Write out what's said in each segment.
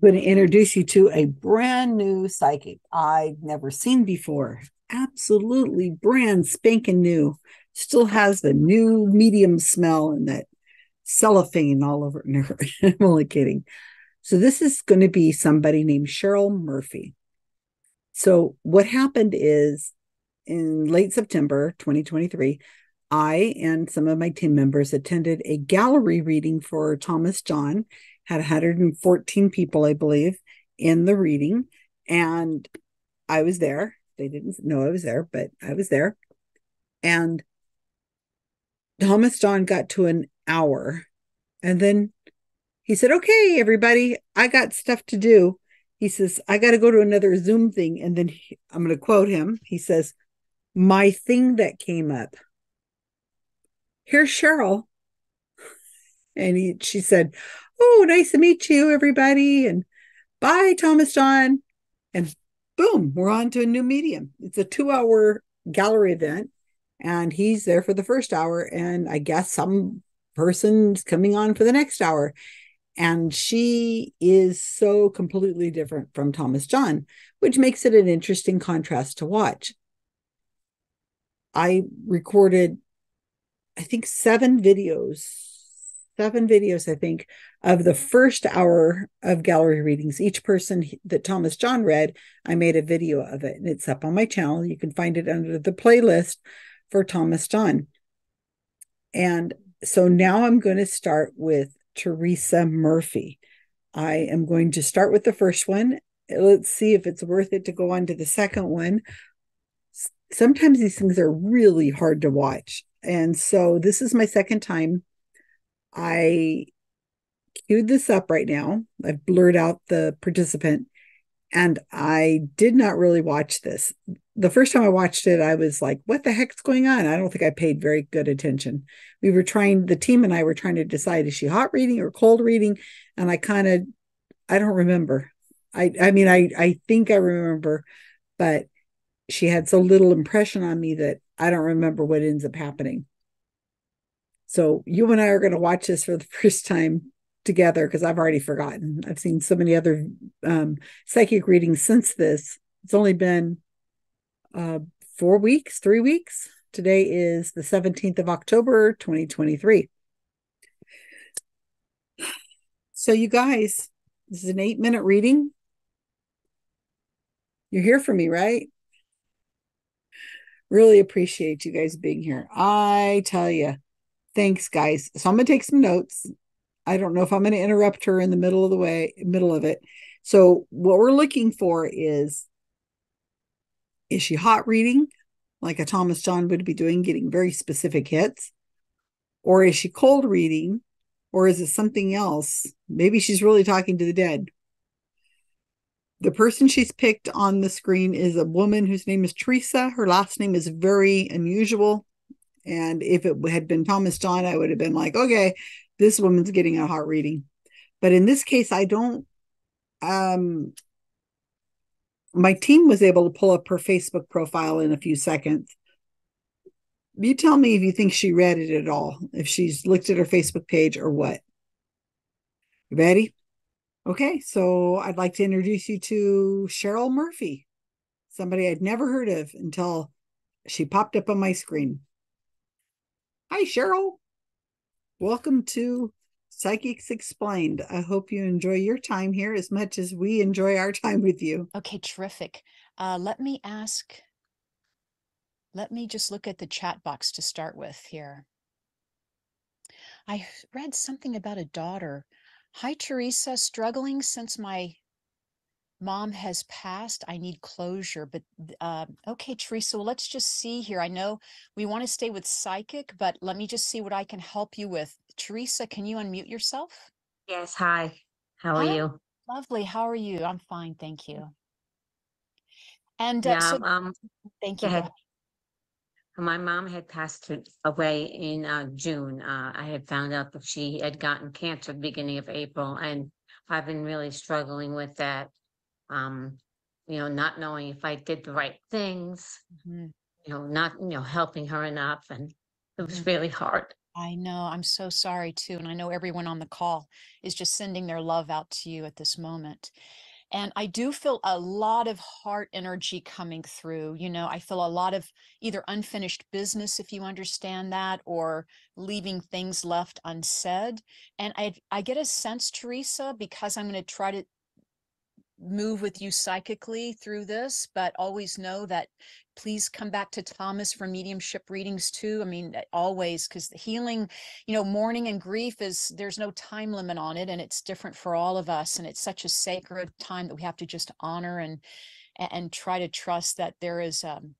going to introduce you to a brand new psychic I've never seen before. Absolutely brand spanking new. Still has the new medium smell and that cellophane all over. I'm only kidding. So, this is going to be somebody named Cheryl Murphy. So, what happened is in late September 2023, I and some of my team members attended a gallery reading for Thomas John had 114 people, I believe, in the reading. And I was there. They didn't know I was there, but I was there. And Thomas John got to an hour. And then he said, Okay, everybody, I got stuff to do. He says, I got to go to another Zoom thing. And then he, I'm going to quote him. He says, My thing that came up. Here's Cheryl. And he, she said, oh, nice to meet you, everybody. And bye, Thomas John. And boom, we're on to a new medium. It's a two hour gallery event. And he's there for the first hour. And I guess some person's coming on for the next hour. And she is so completely different from Thomas John, which makes it an interesting contrast to watch. I recorded, I think, seven videos seven videos, I think, of the first hour of gallery readings. Each person that Thomas John read, I made a video of it, and it's up on my channel. You can find it under the playlist for Thomas John. And so now I'm going to start with Teresa Murphy. I am going to start with the first one. Let's see if it's worth it to go on to the second one. Sometimes these things are really hard to watch. And so this is my second time I queued this up right now. I've blurred out the participant and I did not really watch this. The first time I watched it, I was like, what the heck's going on? I don't think I paid very good attention. We were trying, the team and I were trying to decide is she hot reading or cold reading? And I kind of, I don't remember. I, I mean, I, I think I remember, but she had so little impression on me that I don't remember what ends up happening. So you and I are going to watch this for the first time together because I've already forgotten. I've seen so many other um, psychic readings since this. It's only been uh, four weeks, three weeks. Today is the 17th of October, 2023. So, you guys, this is an eight minute reading. You're here for me, right? Really appreciate you guys being here. I tell you, Thanks, guys. So I'm going to take some notes. I don't know if I'm going to interrupt her in the middle of the way, middle of it. So what we're looking for is is she hot reading like a Thomas John would be doing, getting very specific hits? Or is she cold reading? Or is it something else? Maybe she's really talking to the dead. The person she's picked on the screen is a woman whose name is Teresa. Her last name is very unusual. And if it had been Thomas John, I would have been like, okay, this woman's getting a hot reading. But in this case, I don't. Um, my team was able to pull up her Facebook profile in a few seconds. You tell me if you think she read it at all, if she's looked at her Facebook page or what. ready? Okay, so I'd like to introduce you to Cheryl Murphy, somebody I'd never heard of until she popped up on my screen. Hi, Cheryl. Welcome to Psychics Explained. I hope you enjoy your time here as much as we enjoy our time with you. Okay, terrific. Uh, let me ask, let me just look at the chat box to start with here. I read something about a daughter. Hi, Teresa, struggling since my mom has passed. I need closure. But uh, okay, Teresa, well, let's just see here. I know we want to stay with psychic, but let me just see what I can help you with. Teresa, can you unmute yourself? Yes. Hi. How are Hi. you? Lovely. How are you? I'm fine. Thank you. And uh, Yeah. so, Um. thank you. Go ahead. ahead. My mom had passed away in uh, June. Uh, I had found out that she had gotten cancer at the beginning of April, and I've been really struggling with that. Um, you know, not knowing if I did the right things, Mhm. you know, not, you know, helping her enough, and it was Mhm. really hard. I know. I'm so sorry too. And I know everyone on the call is just sending their love out to you at this moment. And I do feel a lot of heart energy coming through. You know, I feel a lot of either unfinished business, if you understand that, or leaving things left unsaid. And I, I get a sense, Teresa, because I'm going to try to move with you psychically through this, but always know that please come back to Thomas for mediumship readings too. I mean, uh, always, because the healing, you know, mourning and grief is there's no time limit on it, and it's different for all of us. And it's such a sacred time that we have to just honor and and try to trust that there is um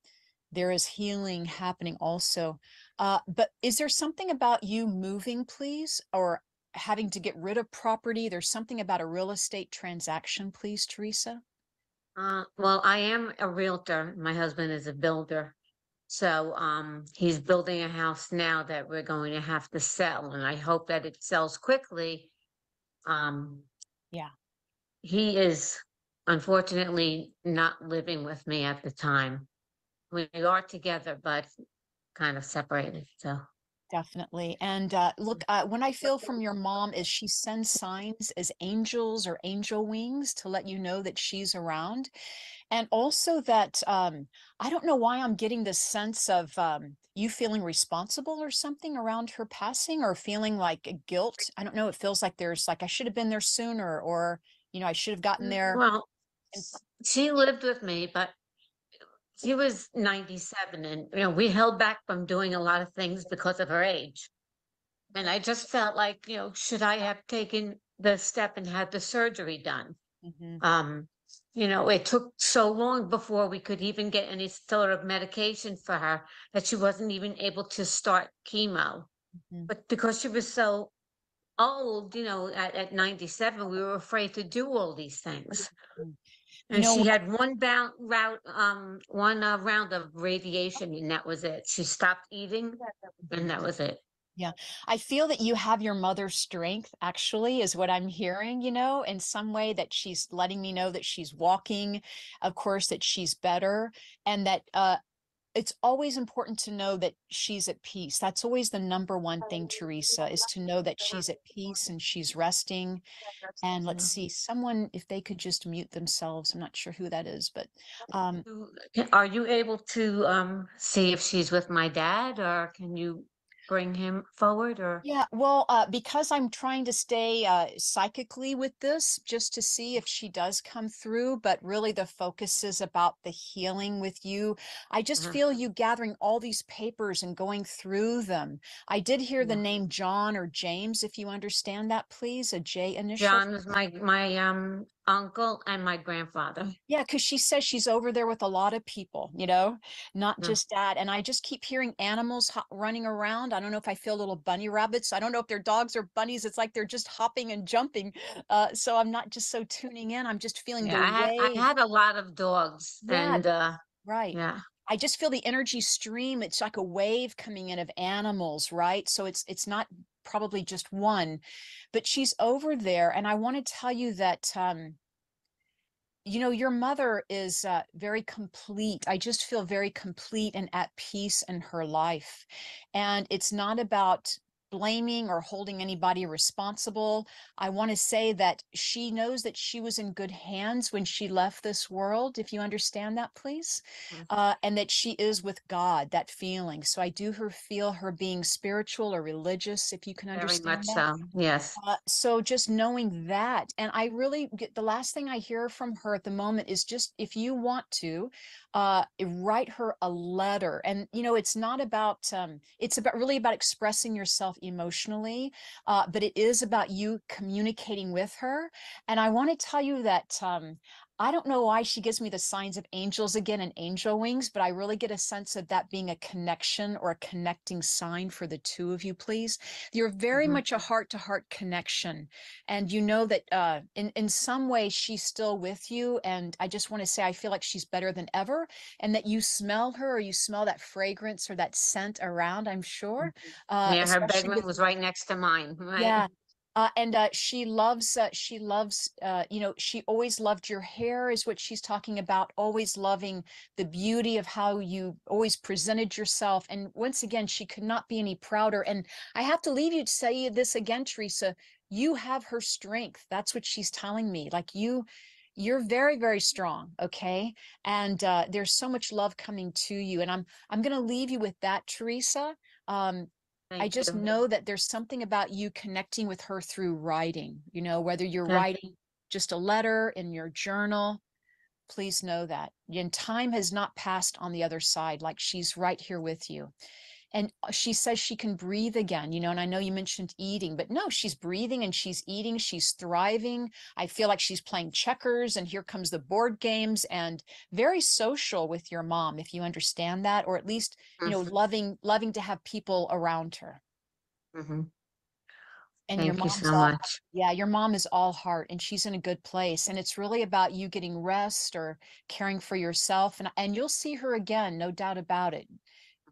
there is healing happening also. Uh, but is there something about you moving, please, or having to get rid of property? There's something about a real estate transaction, please, Teresa? Uh, well, I am a realtor. My husband is a builder. So, um, he's building a house now that we're going to have to sell, and I hope that it sells quickly. Um. Yeah. He is unfortunately not living with me at the time. We are together, but kind of separated, so. Definitely. And uh, look, uh, when I feel from your mom is she sends signs as angels or angel wings to let you know that she's around. And also that um, I don't know why I'm getting this sense of um, you feeling responsible or something around her passing or feeling like guilt. I don't know. It feels like there's like I should have been there sooner or, you know, I should have gotten Mm, there. Well, she lived with me, but she was ninety-seven and, you know, we held back from doing a lot of things because of her age. And I just felt like, you know, should I have taken the step and had the surgery done? Mhm, Um, you know, it took so long before we could even get any sort of medication for her that she wasn't even able to start chemo. mhm. But because she was so old, you know, at, at ninety-seven, we were afraid to do all these things. And know she had one bound route, um, one uh, round of radiation and that was it. She stopped eating and that was it. Yeah. I feel that you have your mother's strength, actually, is what I'm hearing, you know, in some way that she's letting me know that she's walking, of course, that she's better, and that uh, it's always important to know that she's at peace. That's always the number one thing, Teresa, is to know that she's at peace and she's resting. And let's see, someone, if they could just mute themselves, I'm not sure who that is, but um, Are you able to, um, see if she's with my dad or can you bring him forward or? Yeah, well, uh, because I'm trying to stay uh, psychically with this, just to see if she does come through, but really the focus is about the healing with you. I just Uh-huh. feel you gathering all these papers and going through them. I did hear the name John or James, if you understand that, please, a J initial. John was my, my, um, uncle and my grandfather. Yeah, because she says she's over there with a lot of people, you know, not Mm. just that. And I just keep hearing animals ho- running around. I don't know if I feel little bunny rabbits. I don't know if they're dogs or bunnies. It's like they're just hopping and jumping. Uh, so I'm not just so tuning in. I'm just feeling Yeah, the I had, I had a lot of dogs Yeah, and, uh, right. yeah. I just feel the energy stream. It's like a wave coming in of animals, right? So it's it's not probably just one, but she's over there. And I want to tell you that um, you know, your mother is uh, very complete. I just feel very complete and at peace in her life. And it's not about blaming or holding anybody responsible. I want to say that she knows that she was in good hands when she left this world, if you understand that, please. Mm. Uh, and that she is with God, that feeling. So I do her feel her being spiritual or religious, if you can understand. Very much that. so, yes. Uh, so just knowing that, and I really get the last thing I hear from her at the moment is just if you want to, uh, write her a letter. And you know, it's not about um, it's about really about expressing yourself emotionally, uh, but it is about you communicating with her. And I want to tell you that um, I don't know why she gives me the signs of angels again and angel wings, but I really get a sense of that being a connection or a connecting sign for the two of you, please. You're very Mhm. much a heart to heart connection. And you know that uh, in, in some way she's still with you. And I just want to say, I feel like she's better than ever. And that you smell her or you smell that fragrance or that scent around, I'm sure. Uh, Yeah, her bedroom with- was right next to mine, right? yeah. Uh, and uh, she loves, uh, she loves, uh, you know, she always loved your hair, is what she's talking about. Always loving the beauty of how you always presented yourself. And once again, she could not be any prouder. And I have to leave you to say this again, Teresa. You have her strength. That's what she's telling me. Like you, you're very very strong okay and uh, there's so much love coming to you and i'm i'm going to leave you with that teresa um, Thank i just you. know that there's something about you connecting with her through writing you know whether you're Yeah. writing just a letter in your journal please know that and time has not passed on the other side like she's right here with you and uh, she says she can breathe again you know and i know you mentioned eating but no she's breathing and she's eating she's thriving i feel like she's playing checkers and here comes the board games and very social with your mom if you understand that or at least you know Mhm, loving loving to have people around her mhm. and your Thank you mom's so all much. yeah your mom is all heart and she's in a good place and it's really about you getting rest or caring for yourself and and you'll see her again no doubt about it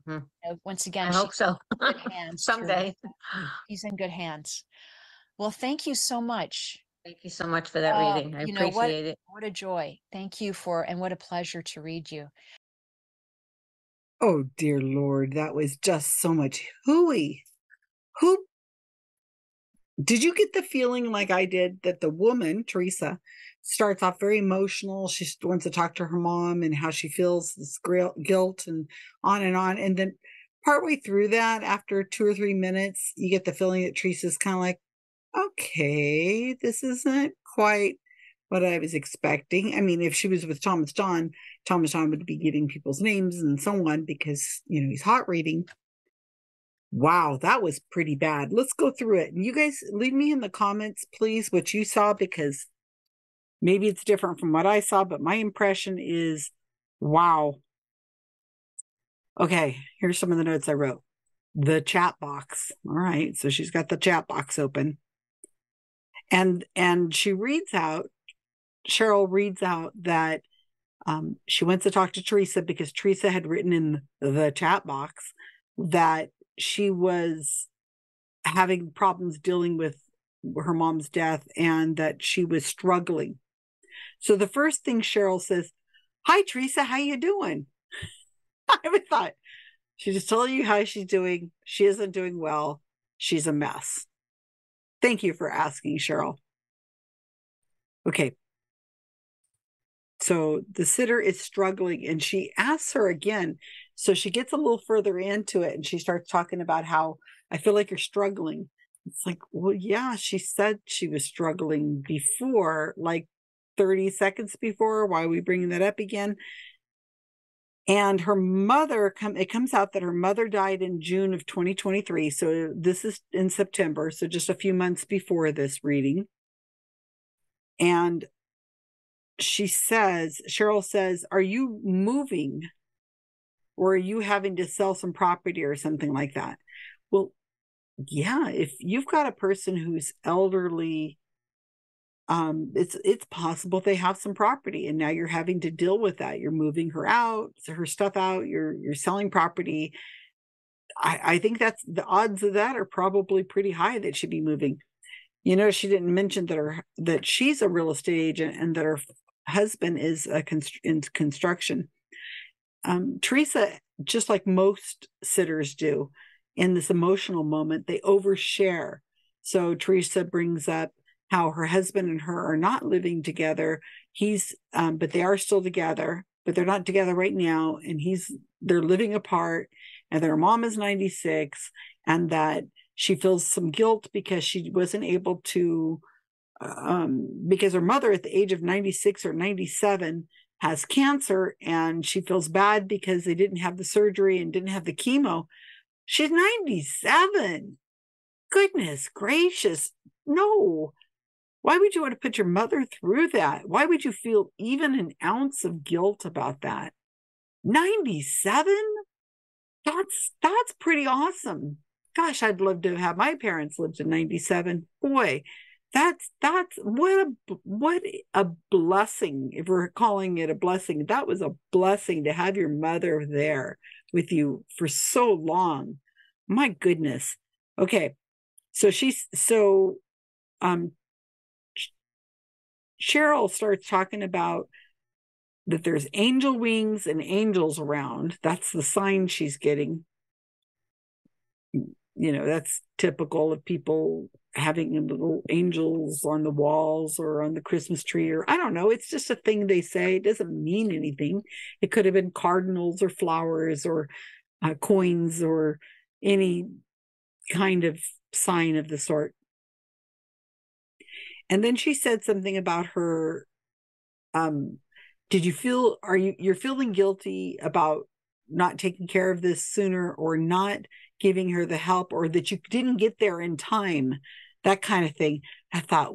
Mhm. You know, once I again she's hope so. in good hands Teresa. Someday. He's in good hands. Well, thank you so much. Thank you so much for that Uh, reading. I you know what? appreciate it. What a joy. Thank you for, and what a pleasure to read you. Oh dear Lord, that was just so much hooey. Who did you get the feeling like I did that the woman, Teresa, starts off very emotional. She wants to talk to her mom and how she feels this guilt and on and on. And then partway through that, after two or three minutes, you get the feeling that Teresa's kind of like, okay, this isn't quite what I was expecting. I mean, if she was with Thomas John, Thomas John would be getting people's names and so on because, you know, he's hot reading. Wow, that was pretty bad. Let's go through it. And you guys leave me in the comments, please, what you saw, because maybe it's different from what I saw, but my impression is wow. Okay, here's some of the notes I wrote. The chat box. All right, so she's got the chat box open. And and she reads out, Cheryl reads out that um, she wants to talk to Teresa because Teresa had written in the chat box that she was having problems dealing with her mom's death and that she was struggling. So the first thing Cheryl says, "Hi Teresa, how you doing?" I thought she just told you how she's doing. She isn't doing well. She's a mess. Thank you for asking, Cheryl. Okay. So the sitter is struggling and she asks her again. So she gets a little further into it and she starts talking about how I feel like you're struggling. It's like, well, yeah, she said she was struggling before, like 30 seconds before. Why are we bringing that up again? And her mother come it comes out that her mother died in June of 2023. So this is in September, so just a few months before this reading. And she says, Cheryl says, Are you moving? Or are you having to sell some property or something like that? Well, yeah, if you've got a person who's elderly, um, it's it's possible they have some property and now you're having to deal with that. You're moving her out, her stuff out, you're you're selling property. I, I think that's the odds of that are probably pretty high that she'd be moving. You know, she didn't mention that her that she's a real estate agent and that her husband is a const- in construction. Um, Teresa, just like most sitters do, in this emotional moment, they overshare. So Teresa brings up how her husband and her are not living together. He's, um, but they are still together, but they're not together right now. And he's, they're living apart, and their mom is 96, and that she feels some guilt because she wasn't able to um, because her mother at the age of 96 or 97 has cancer and she feels bad because they didn't have the surgery and didn't have the chemo. She's 97. Goodness gracious. No. Why would you want to put your mother through that? Why would you feel even an ounce of guilt about that? 97? That's that's pretty awesome. Gosh, I'd love to have my parents lived to 97. Boy, that's that's what a what a blessing if we're calling it a blessing that was a blessing to have your mother there with you for so long my goodness okay so she's so um, Cheryl starts talking about that there's angel wings and angels around. That's the sign she's getting. You know, that's typical of people having little angels on the walls or on the Christmas tree, or I don't know. It's just a thing they say. It doesn't mean anything. It could have been cardinals or flowers or uh, coins or any kind of sign of the sort. And then she said something about her um did you feel are you you're feeling guilty about not taking care of this sooner or not giving her the help or that you didn't get there in time? That kind of thing. I thought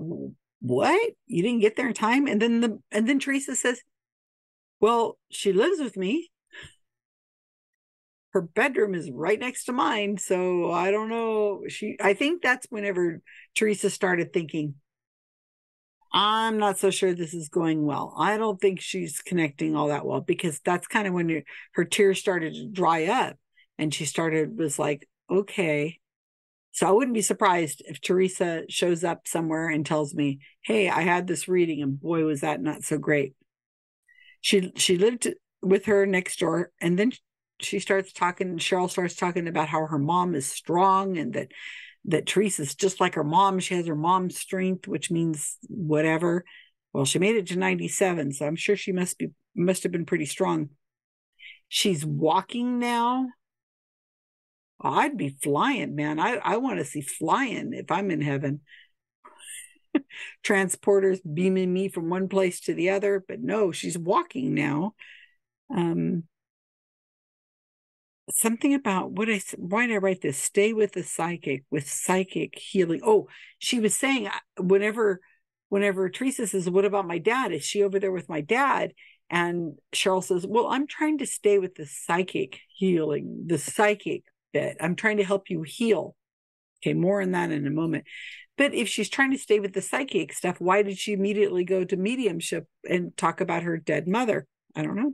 what? You didn't get there in time? And then the and then teresa says well she lives with me. Her bedroom is right next to mine so i don't know. She i think that's whenever teresa started thinking I'm not so sure this is going well. I don't think she's connecting all that well because that's kind of when her tears started to dry up and she started was like, okay. So I wouldn't be surprised if Teresa shows up somewhere and tells me, "Hey, I had this reading and boy was that not so great." She she lived with her next door and then she starts talking Cheryl starts talking about how her mom is strong and that that Teresa's just like her mom. She has her mom's strength, which means whatever. Well, she made it to 97, so I'm sure she must be must have been pretty strong. She's walking now. I'd be flying, man. I, I want to see flying if I'm in heaven. Transporters beaming me from one place to the other, but no, she's walking now. Um, something about what I why did I write this? Stay with the psychic with psychic healing. Oh, she was saying uh, whenever whenever Teresa says, "What about my dad? Is she over there with my dad?" And Cheryl says, "Well, I'm trying to stay with the psychic healing, the psychic bit. I'm trying to help you heal." Okay, more on that in a moment. But if she's trying to stay with the psychic stuff, why did she immediately go to mediumship and talk about her dead mother? I don't know.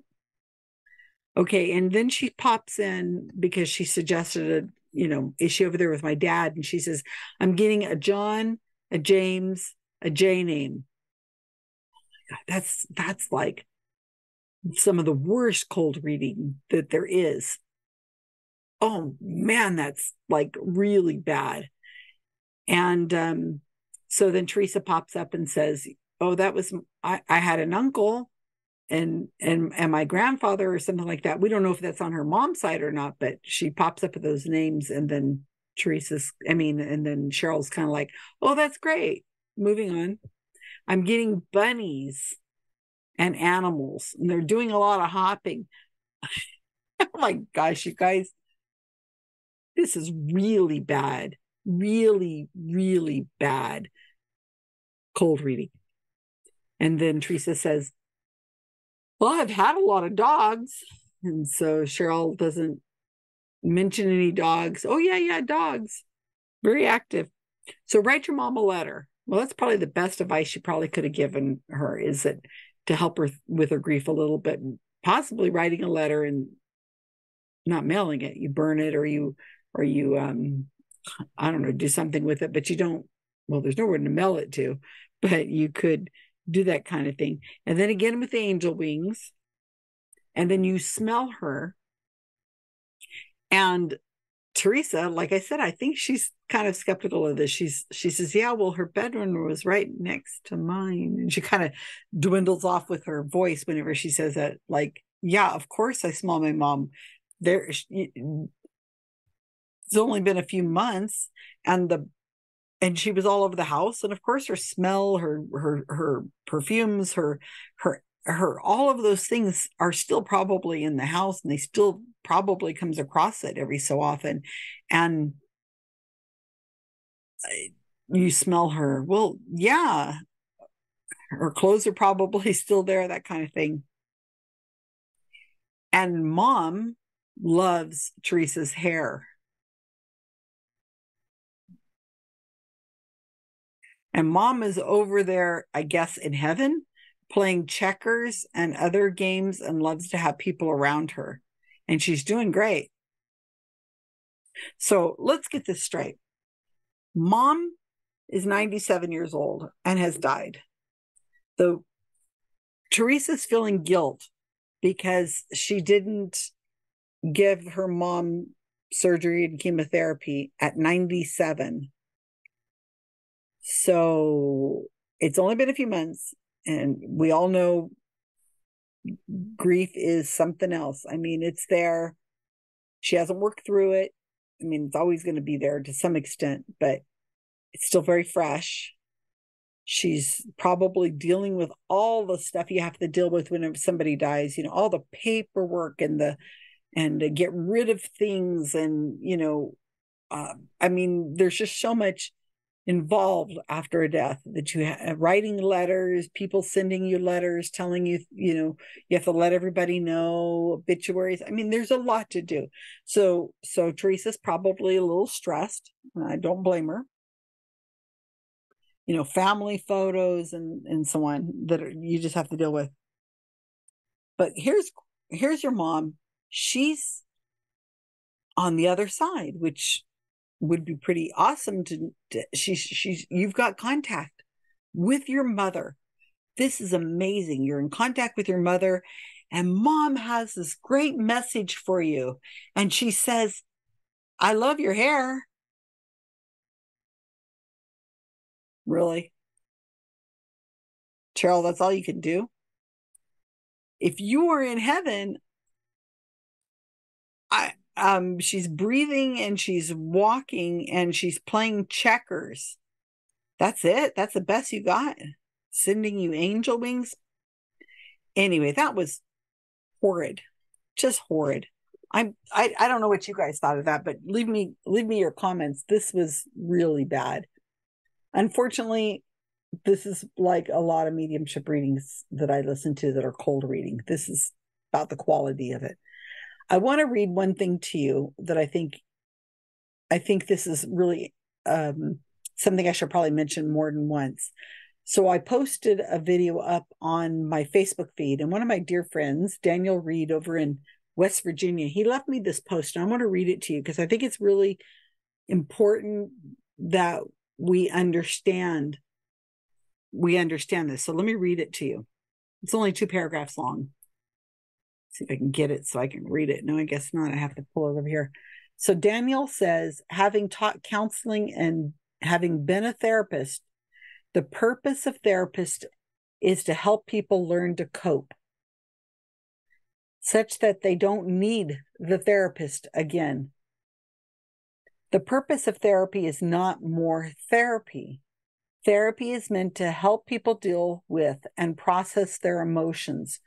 Okay. And then she pops in because she suggested a, you know, is she over there with my dad? And she says, I'm getting a John, a James, a J name. Oh that's that's like some of the worst cold reading that there is. Oh man, that's like really bad. And um, so then Teresa pops up and says, Oh, that was I, I had an uncle and and and my grandfather or something like that. We don't know if that's on her mom's side or not, but she pops up with those names, and then Teresa's, I mean, and then Cheryl's kind of like, "Oh, that's great." Moving on, I'm getting bunnies and animals, and they're doing a lot of hopping. oh my gosh, you guys, this is really bad, really, really bad. Cold reading. And then Teresa says, well, I've had a lot of dogs. And so Cheryl doesn't mention any dogs. Oh, yeah, yeah, dogs. Very active. So write your mom a letter. Well, that's probably the best advice you probably could have given her is that to help her with her grief a little bit, possibly writing a letter and not mailing it. You burn it or you, or you, um, I don't know, do something with it, but you don't, well, there's no nowhere to mail it to, but you could do that kind of thing. And then again with the angel wings. And then you smell her. And Teresa, like I said, I think she's kind of skeptical of this. She's she says, Yeah, well, her bedroom was right next to mine. And she kind of dwindles off with her voice whenever she says that, like, yeah, of course I smell my mom. There it's only been a few months and the and she was all over the house and of course her smell her her her perfumes her her her all of those things are still probably in the house and they still probably comes across it every so often and you smell her. Well yeah. Her clothes are probably still there that kind of thing. And mom loves teresa's hair And mom is over there, I guess, in heaven playing checkers and other games and loves to have people around her. And she's doing great. So let's get this straight. Mom is 97 years old and has died. The Teresa's feeling guilt because she didn't give her mom surgery and chemotherapy at 97. So it's only been a few months, and we all know grief is something else. I mean, it's there. She hasn't worked through it. I mean, it's always going to be there to some extent, but it's still very fresh. She's probably dealing with all the stuff you have to deal with when somebody dies, you know, all the paperwork and the and get rid of things and you know uh, i mean there's just so much involved after a death that you have uh, writing letters people sending you letters telling you you know you have to let everybody know obituaries. I mean there's a lot to do. So so teresa's probably a little stressed and i don't blame her. You know family photos and and so on that are, you just have to deal with. But here's here's your mom. She's on the other side, which would be pretty awesome to, to she's she's you've got contact with your mother. This is amazing. You're in contact with your mother and mom has this great message for you and she says, "I love your hair." Really? Cheryl, that's all you can do? If you were in heaven, I um she's breathing and she's walking and she's playing checkers. That's it. That's the best you got. Sending you angel wings. Anyway, that was horrid. Just horrid. I'm I, I don't know what you guys thought of that, but leave me leave me your comments. This was really bad. Unfortunately, this is like a lot of mediumship readings that I listen to that are cold reading. This is about the quality of it. I want to read one thing to you that I think I think this is really um, something I should probably mention more than once. So I posted a video up on my Facebook feed, and one of my dear friends, Daniel Reed, over in West Virginia, he left me this post, and I want to read it to you because I think it's really important that we understand we understand this. So let me read it to you. It's only two paragraphs long see if I can get it so I can read it. No, I guess not. I have to pull it over here. So Daniel says, having taught counseling and having been a therapist, the purpose of therapist is to help people learn to cope such that they don't need the therapist again. The purpose of therapy is not more therapy. Therapy is meant to help people deal with and process their emotions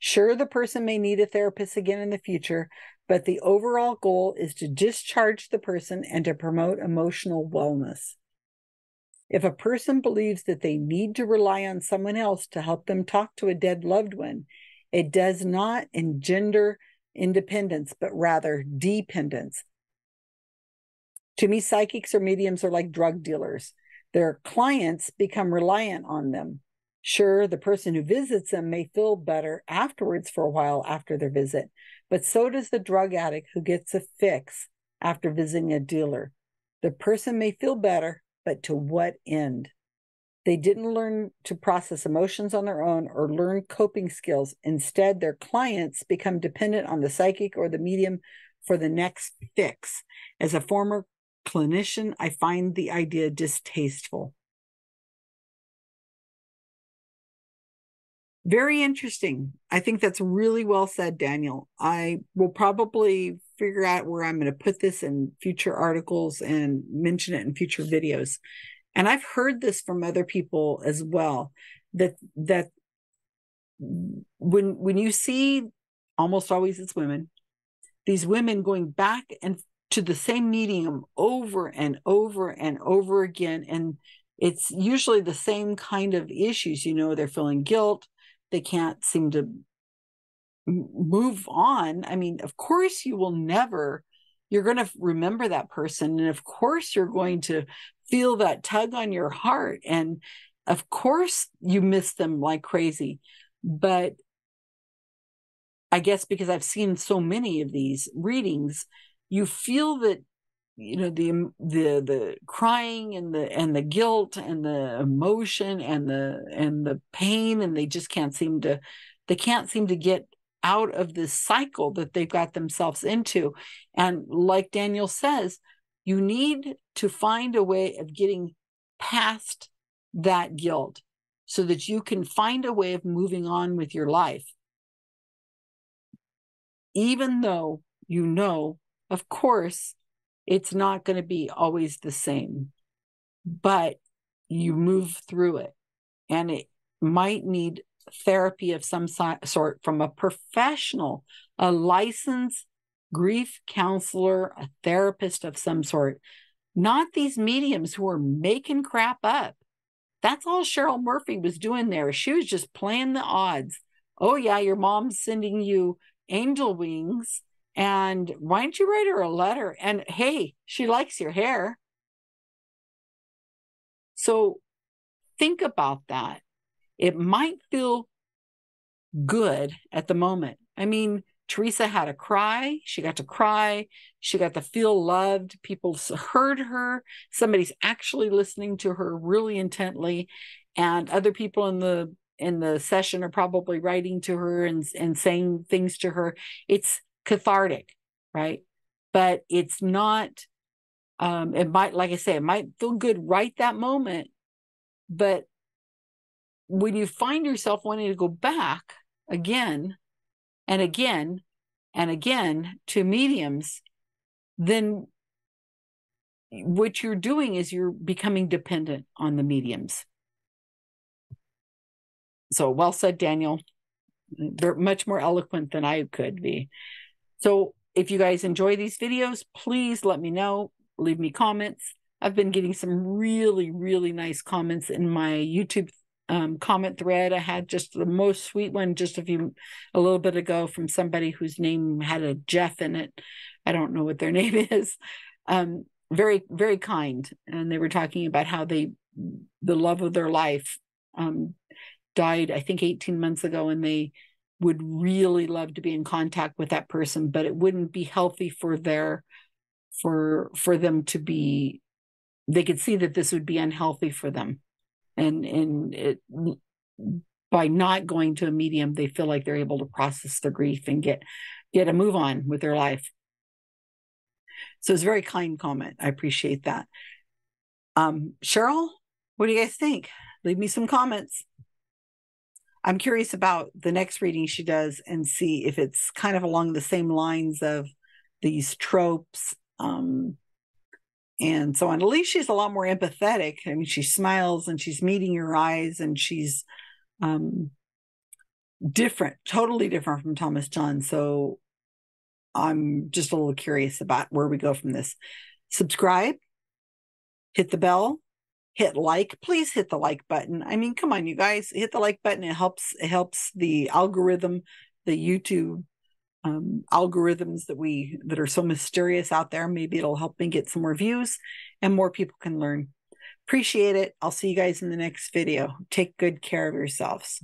Sure, the person may need a therapist again in the future, but the overall goal is to discharge the person and to promote emotional wellness. If a person believes that they need to rely on someone else to help them talk to a dead loved one, it does not engender independence, but rather dependence. To me, psychics or mediums are like drug dealers. Their clients become reliant on them. Sure, the person who visits them may feel better afterwards for a while after their visit, but so does the drug addict who gets a fix after visiting a dealer. The person may feel better, but to what end? They didn't learn to process emotions on their own or learn coping skills. Instead, their clients become dependent on the psychic or the medium for the next fix. As a former clinician, I find the idea distasteful. Very interesting. I think that's really well said, Daniel. I will probably figure out where I'm going to put this in future articles and mention it in future videos. And I've heard this from other people as well that that when when you see almost always it's women these women going back and to the same medium over and over and over again and it's usually the same kind of issues you know they're feeling guilt they can't seem to move on i mean of course you will never you're going to remember that person and of course you're going to feel that tug on your heart and of course you miss them like crazy but i guess because i've seen so many of these readings you feel that you know the the the crying and the and the guilt and the emotion and the and the pain and they just can't seem to they can't seem to get out of this cycle that they've got themselves into. And like Daniel says you need to find a way of getting past that guilt so that you can find a way of moving on with your life. Even though you know of course it's not going to be always the same, but you move through it. And it might need therapy of some sort from a professional, a licensed grief counselor, a therapist of some sort, not these mediums who are making crap up. That's all Cheryl Murphy was doing there. She was just playing the odds. Oh, yeah, your mom's sending you angel wings and why don't you write her a letter? And hey, she likes your hair. So think about that. It might feel good at the moment. I mean, Teresa had a cry. She got to cry. She got to feel loved. People heard her. Somebody's actually listening to her really intently. And other people in the in the session are probably writing to her and, and saying things to her. It's cathartic, right? But it's not, um, it might, like I say, it might feel good right that moment. But when you find yourself wanting to go back again and again and again to mediums, then what you're doing is you're becoming dependent on the mediums. So well said, Daniel. They're much more eloquent than I could be. So if you guys enjoy these videos, please let me know. Leave me comments. I've been getting some really, really nice comments in my YouTube um, comment thread. I had just the most sweet one just a few, a little bit ago from somebody whose name had a Jeff in it. I don't know what their name is. Um, very, very kind. And they were talking about how they, the love of their life, um, died, I think 18 months ago, and they would really love to be in contact with that person but it wouldn't be healthy for their for for them to be they could see that this would be unhealthy for them. And and it by not going to a medium they feel like they're able to process the grief and get get a move on with their life. So it's a very kind comment. I appreciate that. Um cheryl what do you guys think? Leave me some comments I'm curious about the next reading she does and see if it's kind of along the same lines of these tropes um, and so on. At least she's a lot more empathetic. I mean, she smiles and she's meeting your eyes and she's um, different, totally different from Thomas John. So I'm just a little curious about where we go from this. Subscribe, hit the bell, hit like please hit the like button. I mean come on you guys hit the like button. It helps it helps the algorithm the youtube um, algorithms that we that are so mysterious out there. Maybe it'll help me get some more views and more people can learn. Appreciate it. I'll see you guys in the next video. Take good care of yourselves